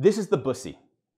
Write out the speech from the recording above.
This is the bussy.